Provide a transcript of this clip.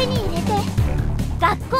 手に入れて学校